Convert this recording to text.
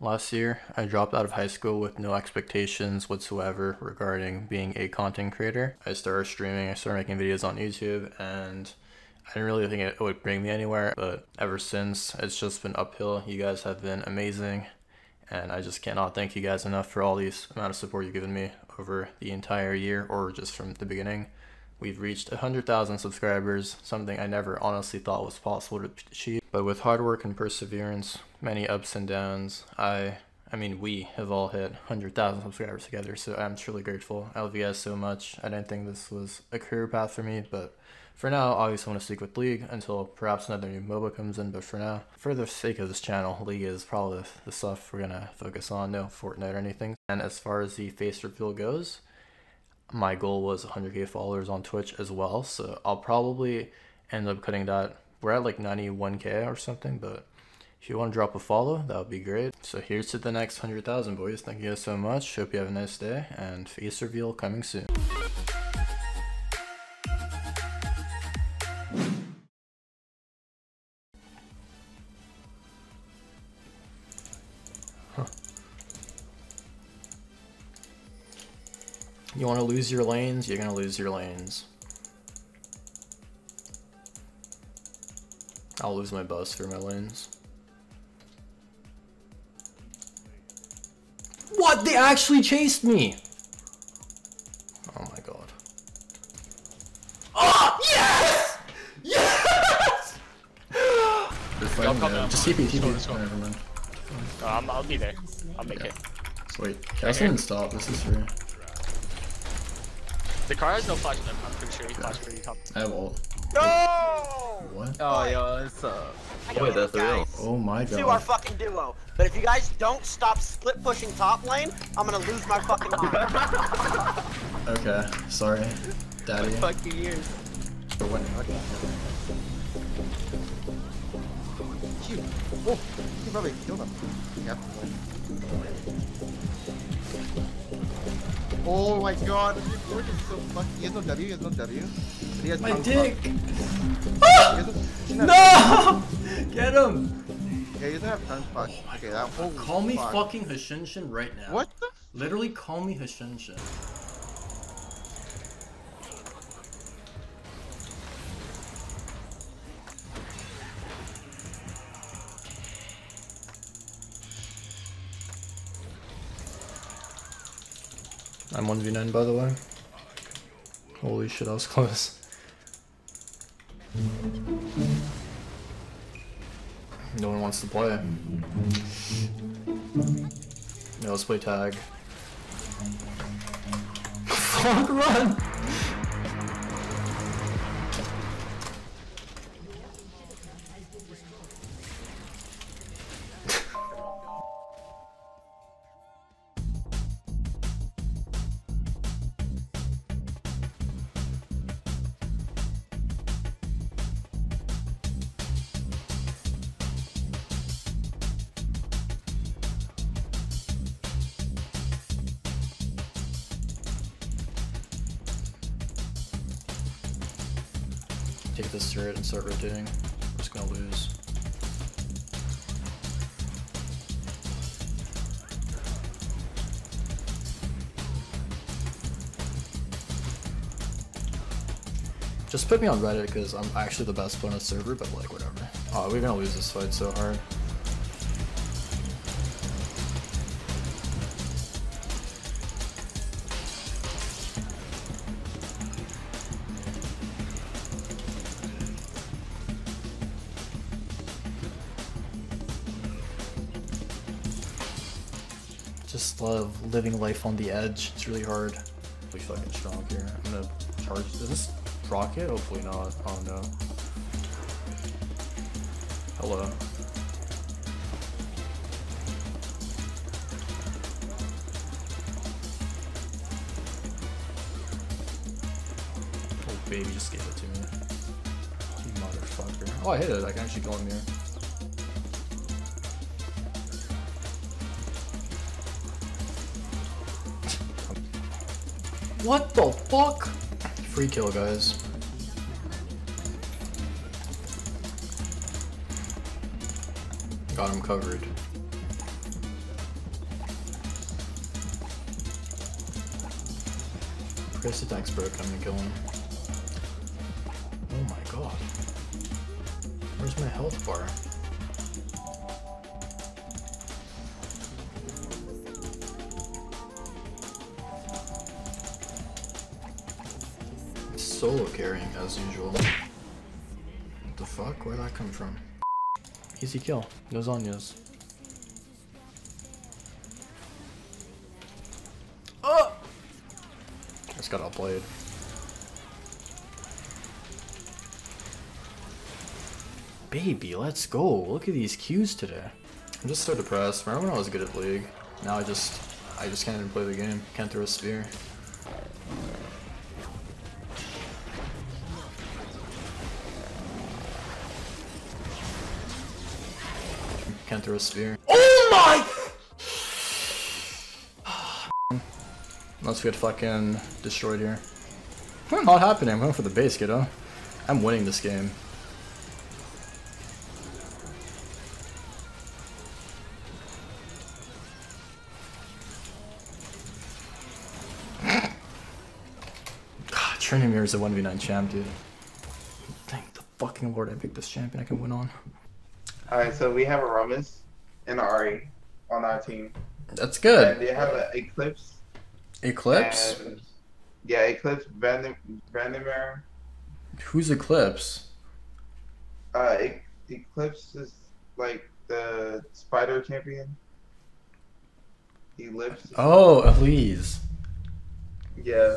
Last year, I dropped out of high school with no expectations whatsoever regarding being a content creator. I started streaming, I started making videos on YouTube, and I didn't really think it would bring me anywhere, but ever since, it's just been uphill. You guys have been amazing, and I just cannot thank you guys enough for all these amount of support you've given me over the entire year or just from the beginning. We've reached 100,000 subscribers, something I never honestly thought was possible to achieve. But with hard work and perseverance, many ups and downs, I I mean, we have all hit 100,000 subscribers together, so I'm truly grateful. I love you guys so much. I didn't think this was a career path for me, but for now, obviously I want to stick with League until perhaps another new MOBA comes in, but for now, for the sake of this channel, League is probably the stuff we're gonna focus on, no Fortnite or anything. And as far as the face reveal goes, my goal was 100k followers on Twitch as well, so I'll probably end up cutting that. We're at like 91k or something, but if you want to drop a follow, that would be great. So here's to the next 100,000 boys. Thank you guys so much. Hope you have a nice day, and face reveal coming soon. You want to lose your lanes, you're going to lose your lanes. I'll lose my bus for my lanes. What? They actually chased me! Oh my god. Oh, yes! Yes! They're fighting come Just TP, TP. Oh, never mind. I'm, I'll be there. I'll make it. Sweet. Cast didn't stop. This is free. The car has no flash. I'm I'm pretty sure he flashed pretty top. I have ult. No! What? Oh, yo, it's uh. Wait, that's real. Oh my To our god. fucking duo. But if you guys don't stop split pushing top lane, I'm gonna lose my fucking mind. Okay, sorry. Daddy. Fucking years. For when- Shoot. Oh, you probably killed him. Yep. Oh my god, this board is so fucking. He has no W, he has no W. But he has My dick! clock. Ah! No! Get him! Yeah, he doesn't have tongue spot. Oh okay, that whole. Call me fucking Hashinshin right now. What the? Literally call me Hashinshin. I'm 1v9 by the way. Holy shit, I was close. No one wants to play. Yeah, let's play tag. Fuck, run! Take this turret and start rotating. We're just gonna lose. Just put me on Reddit because I'm actually the best on the server, but like whatever. Oh, we're gonna lose this fight so hard. Just love living life on the edge. It's really hard. We fucking strong here. I'm gonna charge. Is this rocket? Hopefully not. Oh no. Hello. Oh baby, just gave it to me. You motherfucker. Oh, I hit it. I can actually kill him here. What the fuck? Free kill, guys. Got him covered. Press attack's broken, I'm gonna kill him. Oh my god. Where's my health bar? Solo carrying as usual. What the fuck? Where'd that come from? Easy kill. No Zhonya's. Oh! Just got outplayed. Baby, let's go. Look at these cues today. I'm just so depressed. Remember when I was good at League? Now I just, I just can't even play the game. Can't throw a spear. Can't throw a spear. Oh my! Let's get fucking destroyed here. Hmm, not happening. I'm going for the base, kiddo. I'm winning this game. Ah, God, Tryndamere is a 1v9 champ, dude. Thank the fucking lord I picked this champion I can win on. Alright, so we have a Rammus and an Ahri on our team. That's good. And they have an Eclipse. Eclipse? And, yeah, Eclipse, Vandem- Vandermeer. Who's Eclipse? Uh, E- Eclipse is like the spider champion. He lives. Oh, Elise. Yeah.